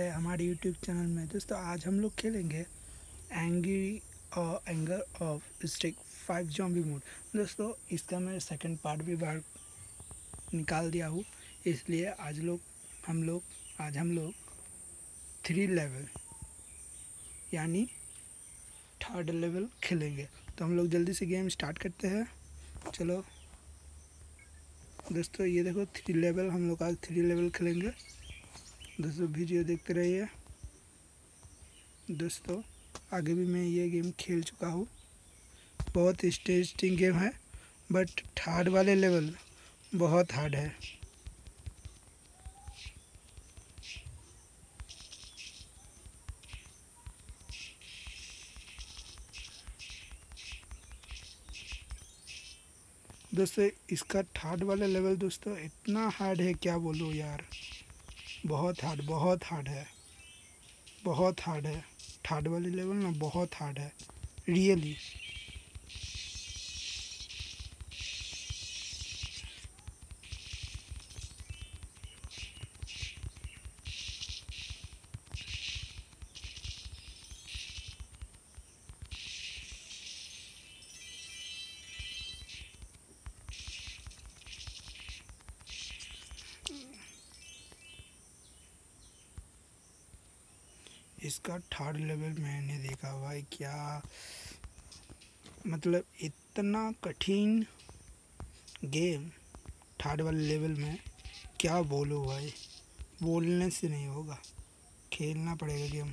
है हमारे YouTube channel में। दोस्तों, आज हम लोग खेलेंगे एंग्री और anger of stick five zombie mode दोस्तों, इसका मैं सेकंड पार्ट भी बाहर निकाल दिया हूँ। इसलिए आज लोग, हम लोग, आज हम लोग थ्री लेवल यानी थर्ड लेवल खेलेंगे। तो हम लोग जल्दी से गेम स्टार्ट करते हैं। चलो। दोस्तों, ये देखो थ्री लेवल हम लोग आज थ्री लेवल खेलेंगे। दोस्तों, वीडियो देखते रहिए दोस्तों, आगे भी मैं ये गेम खेल चुका हूँ। बहुत इंटरेस्टिंग गेम है बट थर्ड वाले लेवल बहुत हार्ड है। दोस्तों, इसका थर्ड वाला लेवल दोस्तों, इतना हार्ड है, क्या बोलो यार। बहुत हार्ड बहुत हार्ड है। बहुत हार्ड है। थर्ड वाली लेवल ना बहुत हार्ड है। रियली इसका थर्ड लेवल मैंने देखा भाई क्या मतलब इतना कठिन गेम थर्ड वाले लेवल में क्या बोलो भाई? बोलने से नहीं होगा। खेलना पड़ेगा गेम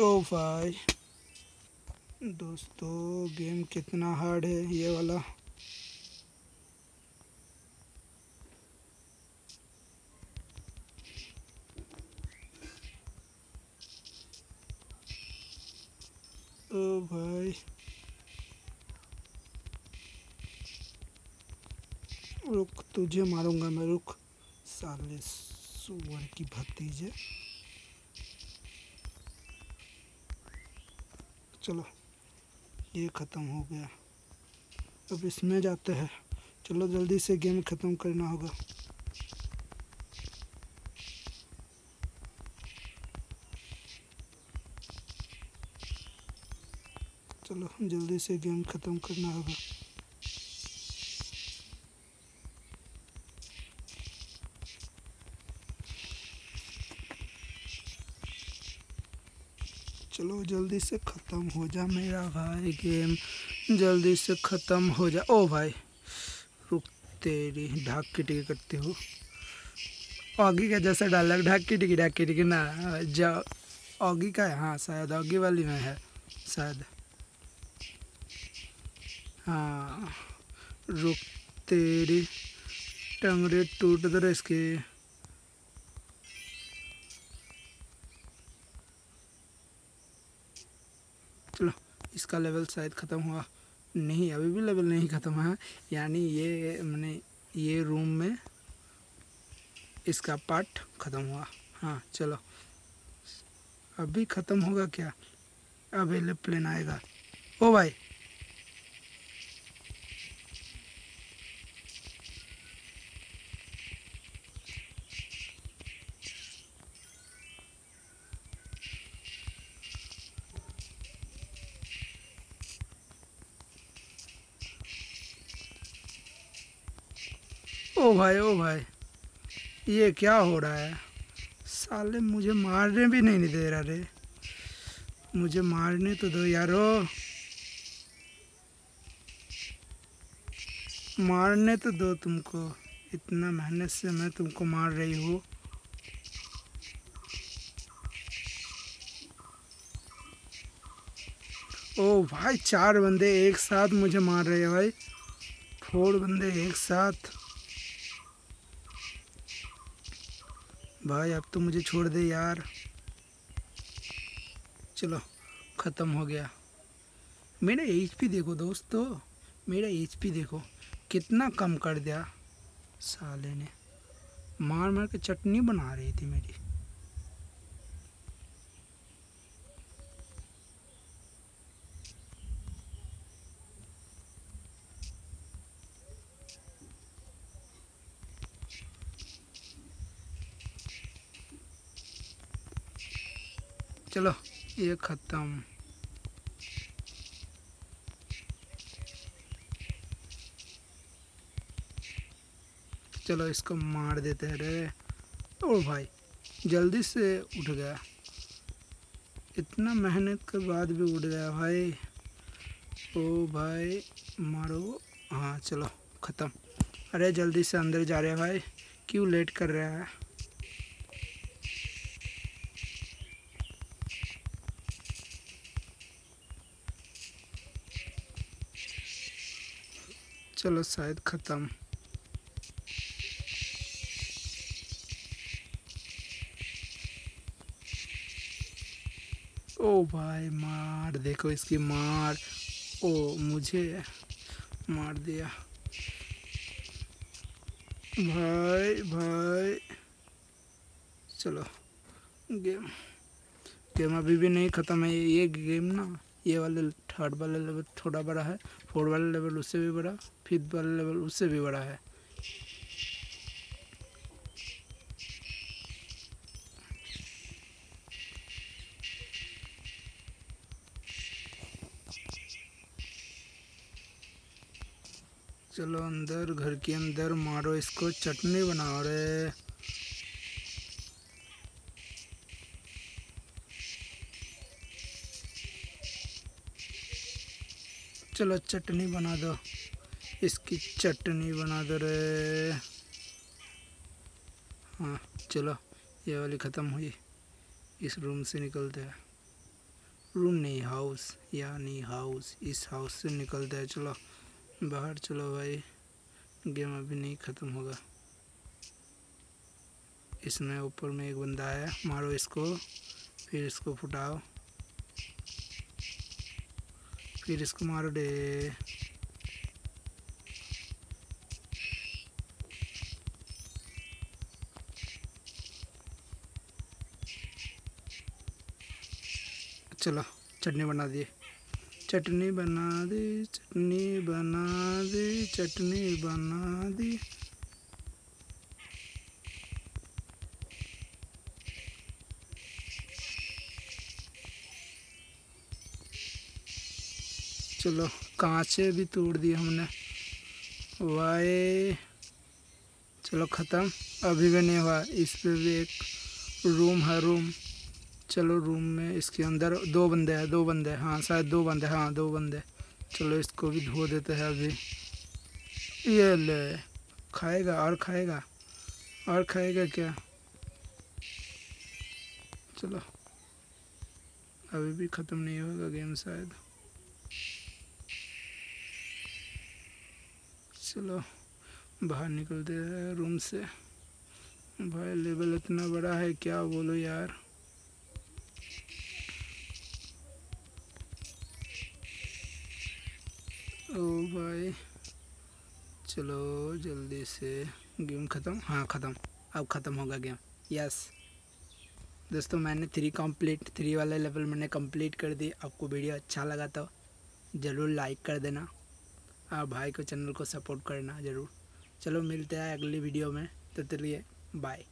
ओ भाई। दोस्तों, गेम कितना हार्ड है, ये वाला। ओ भाई। रुक, तुझे मारूँगा मैं, रुक। साले सुअर की भतीजे। चलो। ये ख़त्म हो गया। अब इसमें जाते हैं। चलो जल्दी से गेम ख़त्म करना होगा। चलो जल्दी से गेम ख़त्म करना होगा। चलो जल्दी से ख़त्म हो जा मेरा भाई गेम। जल्दी से ख़त्म हो जा। ओ भाई, रुक तेरी ढाक की टिकी करते हो। ऑगी का जैसा डायलॉग, ढाक की टिकी, ढाक की टिकी, ना, जा, ऑगी का है? हाँ शायद ऑगी वाली में है, शायद। हाँ रुक तेरी टंगड़े टूट दो इसके। इसका लेवल शायद ख़त्म हुआ। नहीं, अभी भी लेवल नहीं ख़त्म हुआ। यानी ये मैंने ये रूम में इसका पार्ट ख़त्म हुआ। हाँ चलो। अभी ख़त्म होगा क्या? अब प्लेन आएगा। ओ भाई ओ भाई ओ भाई, ये क्या हो रहा है? साले, मुझे मारने भी नहीं दे रहा रे। मुझे मारने तो दो यारो। मारने तो दो तुमको। इतना मेहनत से मैं तुमको मार रही हूँ। ओ भाई, चार बंदे एक साथ मुझे मार रहे हैं भाई। फोर बंदे एक साथ। भाई, अब तो मुझे छोड़ दे यार। चलो, ख़त्म हो गया। मेरा एच पी देखो दोस्तों, मेरा एच पी देखो, कितना कम कर दिया साले ने। मार मार के चटनी बना रही थी मेरी। चलो, ये ख़त्म। चलो, इसको मार देते हैं रे। ओ भाई, जल्दी से उठ गया। इतना मेहनत के बाद भी उठ गया भाई। ओ भाई, मारो। हाँ चलो, ख़त्म। अरे, जल्दी से अंदर जा रहे हैं भाई। क्यों लेट कर रहा है? चलो शायद ख़त्म। ओ भाई, मार। देखो इसकी मार। ओ, मुझे मार दिया। भाई भाई। चलो, गेम। गेम अभी भी नहीं ख़त्म है ये गेम ना। ये वाले थर्ड वाला लेवल थोड़ा बड़ा है फोर्थ वाला लेवल उससे भी बड़ा फिफ्थ वाला लेवल उससे भी बड़ा है। चलो अंदर, घर के अंदर मारो इसको, चटनी बनाओ रे चलो चटनी बना दो। इसकी चटनी बना दो रे। हाँ चलो, ये वाली ख़त्म हुई। इस रूम से निकलते हैं। रूम नहीं, हाउस या नहीं हाउस। इस हाउस से निकलते हैं, चलो। बाहर चलो भाई। गेम अभी नहीं ख़त्म होगा। इसमें ऊपर में एक बंदा है, मारो इसको, फिर इसको फुटाओ। फिर इसको मारो डे चलो चटनी बना दिए चटनी बना दी चटनी बना दी चटनी बना दी चलो कांचे भी तोड़ दिए हमने। वाए। चलो, ख़त्म। अभी भी नहीं हुआ। इस पर भी एक रूम है रूम चलो रूम में इसके अंदर दो बंदे हैं, दो बंदे हाँ। शायद दो बंदे हाँ। दो बंदे। चलो, इसको भी धो देते हैं अभी। ये ले। खाएगा और खाएगा? और खाएगा क्या? चलो। अभी भी ख़त्म नहीं होगा गेम शायद। चलो, बाहर निकलते हैं रूम से। भाई लेवल इतना बड़ा है, क्या बोलो यार? ओ भाई, चलो, जल्दी से। गेम ख़त्म? हाँ ख़त्म। अब ख़त्म होगा गेम यस दोस्तों, मैंने थ्री कंप्लीट थ्री वाले लेवल मैंने कंप्लीट कर दी। आपको वीडियो अच्छा लगा तो ज़रूर लाइक कर देना। और भाई को चैनल को सपोर्ट करना ज़रूर। चलो मिलते हैं अगली वीडियो में तो चलिए बाय